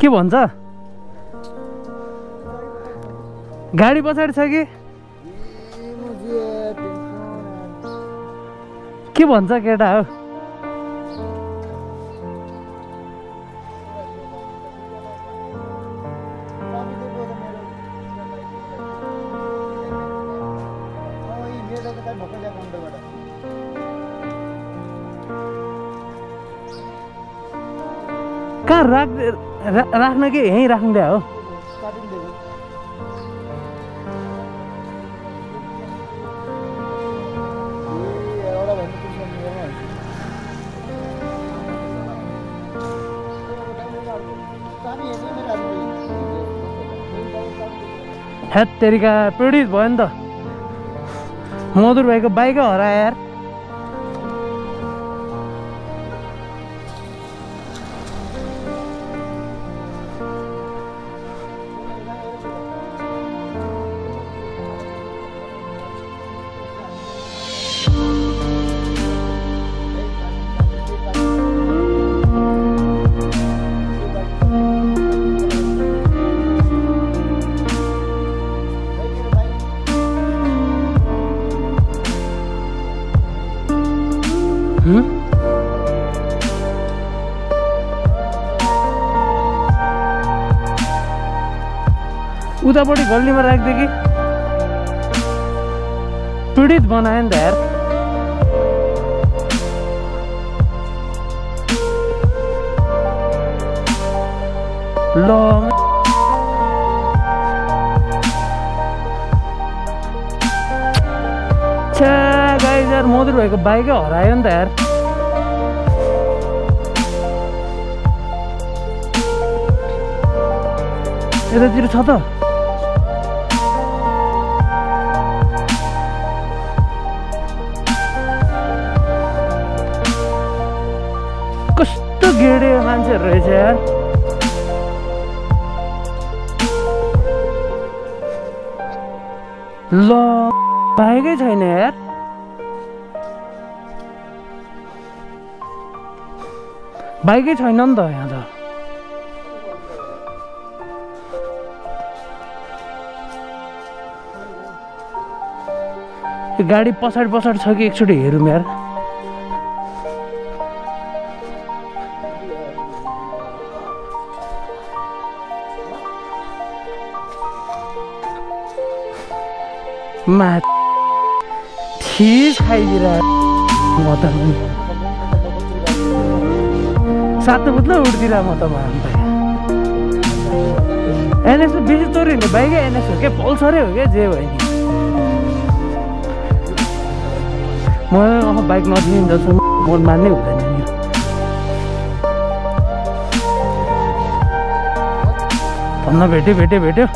के भन्छ? गाडी पछाडि छ कि? के भन्छ केटा हो? कहाँ राख राख्न कि यहीँ राख्नु त्यहाँ हो। हेत तेरिका पीडित भयो नि त। मधुर भाइको बाइकै हरायो यार। हुँ? उतापट्टि गल्लीमा राखिदियो कि पीडित त यार ल यार मधुर भएको बाइकै हरायो नि त यार। यतातिर छ त। कस्तो गेडे मान्छेहरू रहेछ यार। ल बाइकै छैन यार। बाइकै छैन नि त यहाँ त गाडी पछाडि पछाडि छ कि एकचोटि हेरौँ यार मा खाइदिएर म त सातो बुत्लो उड्दिरह म त अन्त एनएस बेसी चोरी हुने बाइकै एनएस हो क्या? पल्सरै हो क्या जे भयो नि। म अब बाइक नदिने जस्तो मन मान्नै हुँदैन भन्न भेट्यो भेट्यो भेट्यो।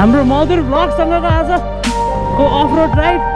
हाम्रो मधुर ब्लगसँगको आजको अफ रोड राइड